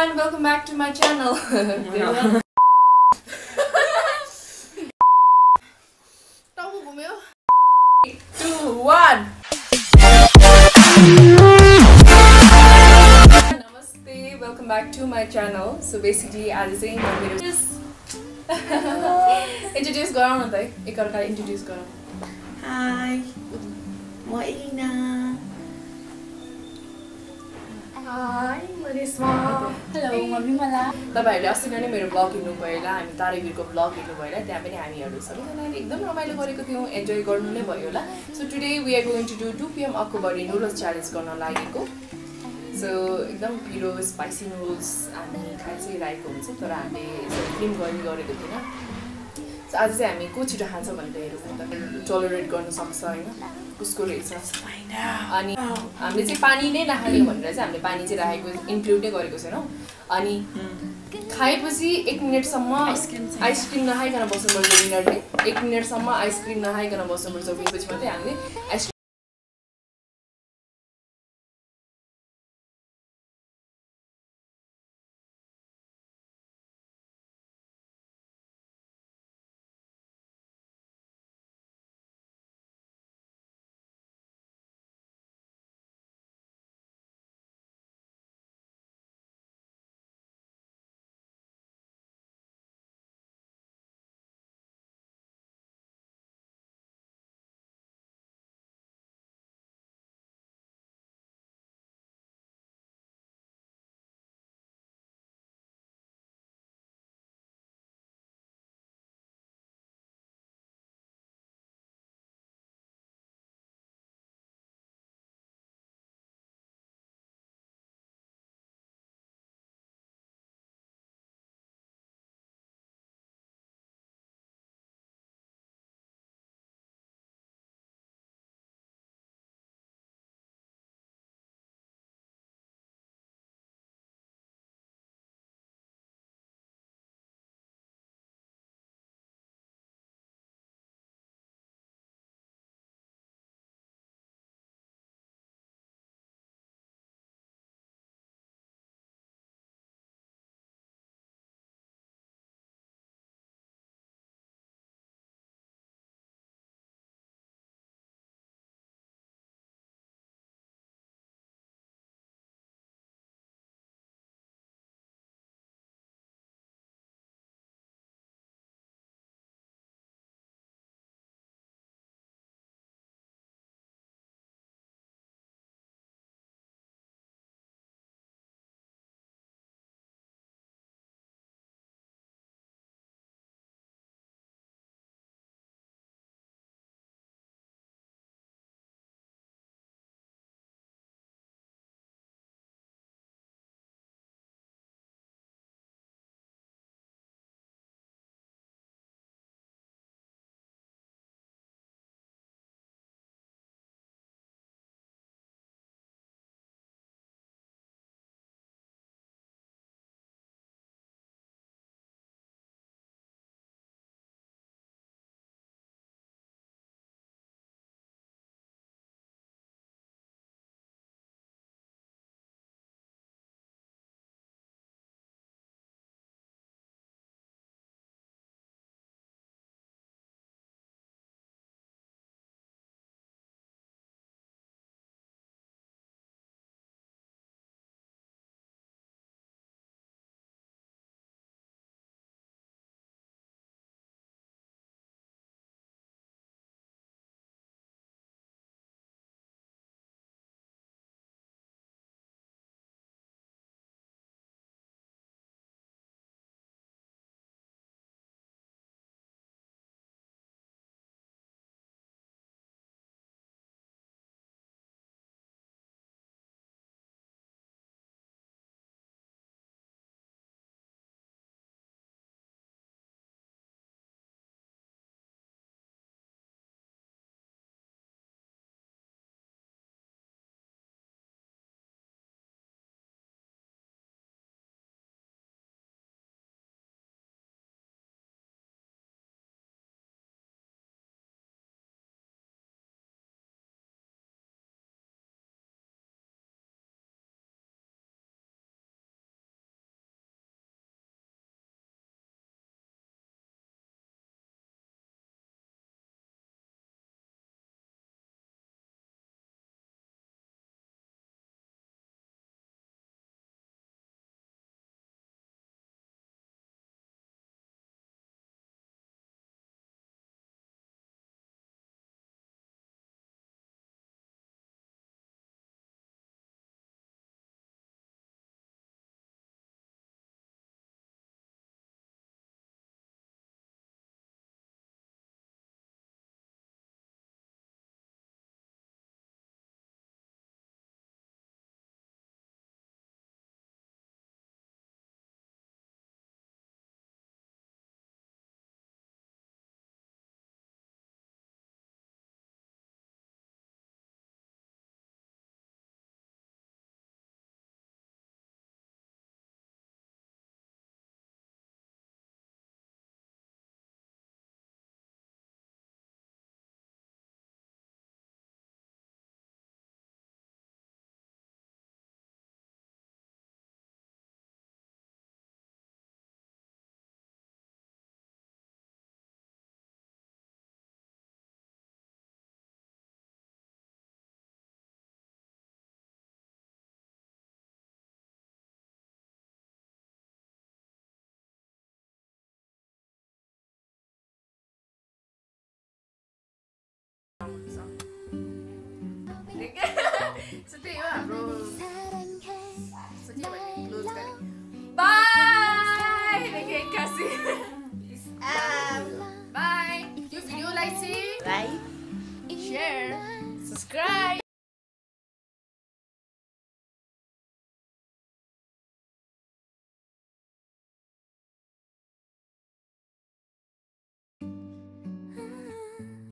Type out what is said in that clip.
and welcome back to my channel. टाउको घुम्यो Two, one. नमस्ते welcome back to my channel so basically आज चाहिँ म मेरो इन्ट्रोड्युस गराउँ न त है एकअर्कालाई इन्ट्रोड्युस गरौँ हाई म एलिना हेलो मम्मी मलाई तपाईँहरूले अस्ति नै मेरो ब्लग हेर्नुभयो होला हामी तारेवीरको ब्लग हेर्नुभयो होला त्यहाँ पनि हामीहरू सबैजनाले एकदम रमाइलो गरेको थियौँ इन्जोय गर्नु नै भयो होला। So today we are going to do two PM अक्टोबरी noodles challenge गर्न लागेको। सो एकदम पिरो स्पाइसी नुडल्स हामी खाइ चाहिँ रहेको हुन्छ तर हामीले यसरी फिल्म गरी गरेको थिएन। सो आज चाहिँ हामी को छिटो खान्छ भनेर हेरौँ त। टोलरेट गर्न सक्छ होइन? उसको रहेछ। अनि हामीले चाहिँ पानी नै नखाने भनेर चाहिँ हामीले पानी चाहिँ राखेको इन्क्लुड नै गरेको छैनौँ। अनि खाएपछि एक मिनटसम्म। आइसक्रिम नखाइकन बस्नुपर्छ विनरले एक मिनटसम्म आइसक्रिम नखाइकन बस्नुपर्छ। उयोपछि मात्रै हामीले ice cream one song. Sedih lah bro. Sedih banyak close sekali. Bye. Lagi kasih. Um, bye. If you like see, like, share, subscribe.